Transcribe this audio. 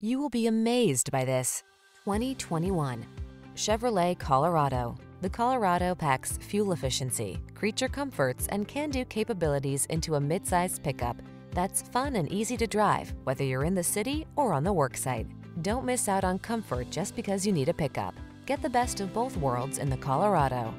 You will be amazed by this 2021 Chevrolet Colorado. The Colorado packs fuel efficiency, creature comforts, and can-do capabilities into a midsize pickup that's fun and easy to drive, whether you're in the city or on the worksite. Don't miss out on comfort just because you need a pickup. Get the best of both worlds in the Colorado.